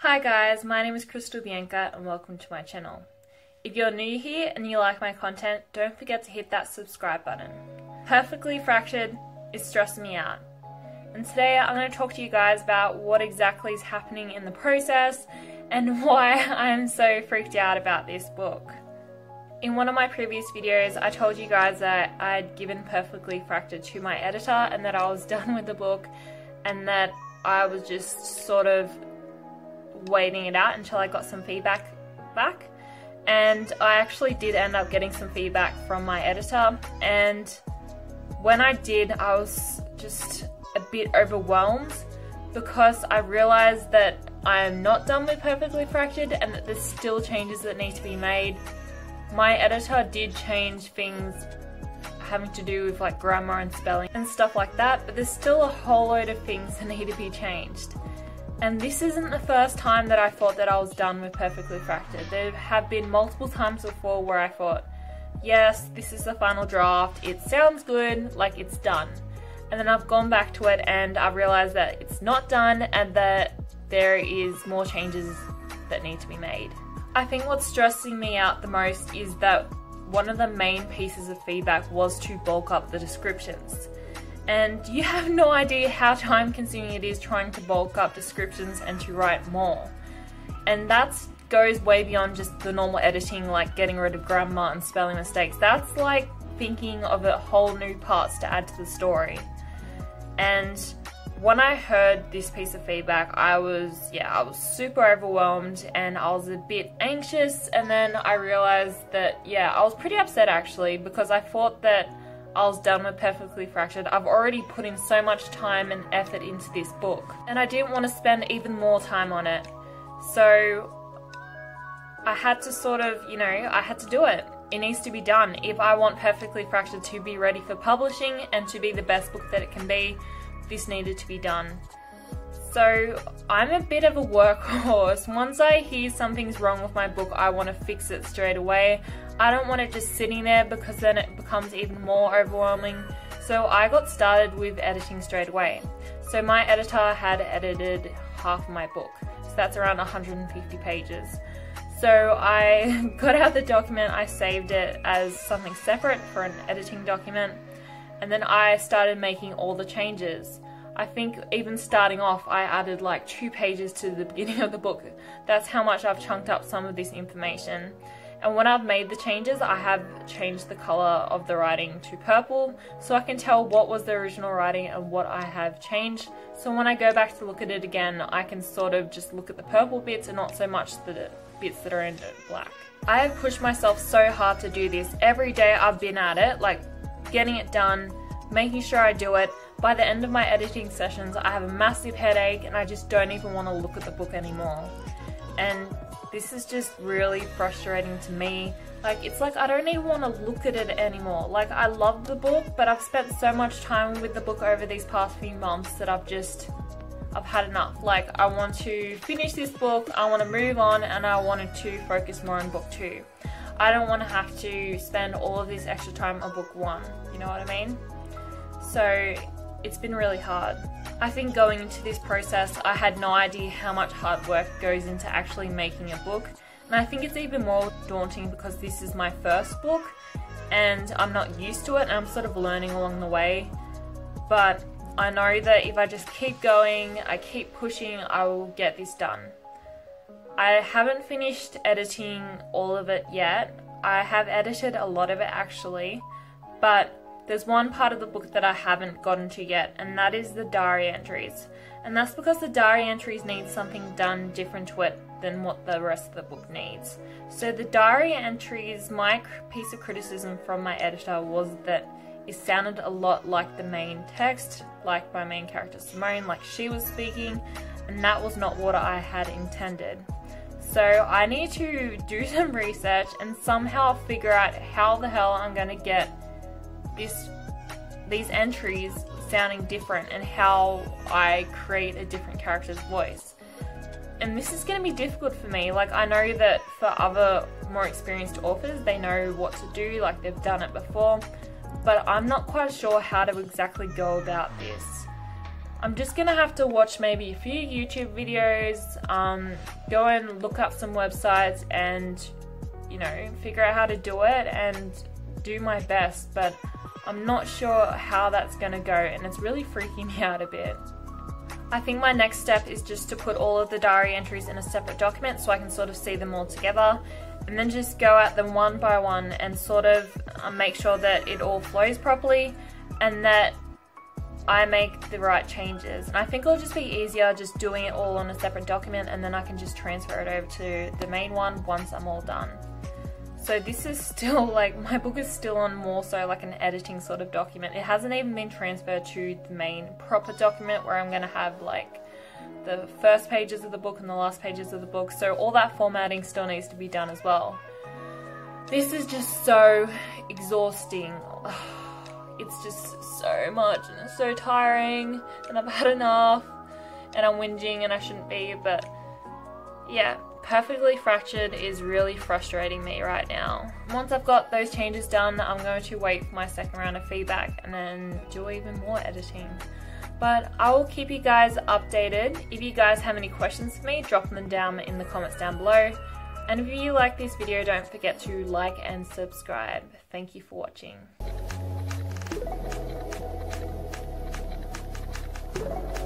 Hi guys, my name is Krystalle Bianca and welcome to my channel. If you're new here and you like my content, don't forget to hit that subscribe button. Perfectly Fractured is stressing me out. And today I'm going to talk to you guys about what exactly is happening in the process and why I'm so freaked out about this book. In one of my previous videos, I told you guys that I'd given Perfectly Fractured to my editor and that I was done with the book and that I was just sort of waiting it out until I got some feedback back. And I actually did end up getting some feedback from my editor. And when I did, I was just a bit overwhelmed because I realized that I am not done with Perfectly Fractured and that there's still changes that need to be made. My editor did change things having to do with like grammar and spelling and stuff like that, but there's still a whole load of things that need to be changed. And this isn't the first time that I thought that I was done with Perfectly Fractured. There have been multiple times before where I thought, yes, this is the final draft, it sounds good, like it's done. And then I've gone back to it and I've realized that it's not done and that there is more changes that need to be made. I think what's stressing me out the most is that one of the main pieces of feedback was to bulk up the descriptions and you have no idea how time consuming it is trying to bulk up descriptions and to write more. And that goes way beyond just the normal editing, like getting rid of grammar and spelling mistakes. That's like thinking of a whole new parts to add to the story. And when I heard this piece of feedback, I was, yeah, I was super overwhelmed and I was a bit anxious. And then I realized that, yeah, I was pretty upset actually because I thought that I was done with Perfectly Fractured. I've already put in so much time and effort into this book, and I didn't want to spend even more time on it. So I had to sort of, you know, I had to do it. It needs to be done. If I want Perfectly Fractured to be ready for publishing and to be the best book that it can be, this needed to be done. So I'm a bit of a workhorse. Once I hear something's wrong with my book, I want to fix it straight away. I don't want it just sitting there because then it becomes even more overwhelming. So I got started with editing straight away. So my editor had edited half my book. So that's around 150 pages. So I got out the document, I saved it as something separate for an editing document, and then I started making all the changes. I think even starting off, I added like two pages to the beginning of the book. That's how much I've chunked up some of this information. And when I've made the changes, I have changed the color of the writing to purple so I can tell what was the original writing and what I have changed. So when I go back to look at it again, I can sort of just look at the purple bits and not so much the bits that are in black. I have pushed myself so hard to do this. Every day I've been at it, like getting it done, making sure I do it. By the end of my editing sessions, I have a massive headache and I just don't even want to look at the book anymore. And this is just really frustrating to me. Like, it's like I don't even want to look at it anymore. Like, I love the book, but I've spent so much time with the book over these past few months that I've just, I've had enough. Like, I want to finish this book, I want to move on, and I wanted to focus more on book two. I don't want to have to spend all of this extra time on book one, you know what I mean? So, it's been really hard. I think going into this process, I had no idea how much hard work goes into actually making a book. And I think it's even more daunting because this is my first book and I'm not used to it and I'm sort of learning along the way. But I know that if I just keep going, I keep pushing, I will get this done. I haven't finished editing all of it yet. I have edited a lot of it actually, but there's one part of the book that I haven't gotten to yet, and that is the diary entries. And that's because the diary entries need something done different to it than what the rest of the book needs. So the diary entries, my piece of criticism from my editor was that it sounded a lot like the main text, like my main character Simone, like she was speaking, and that was not what I had intended. So I need to do some research and somehow figure out how the hell I'm going to get this these entries sounding different and how I create a different character's voice. And this is going to be difficult for me. Like, I know that for other more experienced authors, they know what to do, like, they've done it before, but I'm not quite sure how to exactly go about this. I'm just gonna have to watch maybe a few YouTube videos, um, go and look up some websites and, you know, figure out how to do it and do my best, but I'm not sure how that's gonna go and it's really freaking me out a bit. I think my next step is just to put all of the diary entries in a separate document so I can sort of see them all together and then just go at them one by one and sort of uh, make sure that it all flows properly and that I make the right changes. And I think it'll just be easier just doing it all on a separate document and then I can just transfer it over to the main one once I'm all done. So this is still like, my book is still on more so like an editing sort of document. It hasn't even been transferred to the main proper document where I'm going to have like the first pages of the book and the last pages of the book. So all that formatting still needs to be done as well. This is just so exhausting. It's just so much and it's so tiring and I've had enough and I'm whinging and I shouldn't be, but yeah, Perfectly Fractured is really frustrating me right now. Once I've got those changes done, I'm going to wait for my second round of feedback and then do even more editing. But I will keep you guys updated. If you guys have any questions for me, drop them down in the comments down below. And if you like this video, don't forget to like and subscribe. Thank you for watching. Thank you.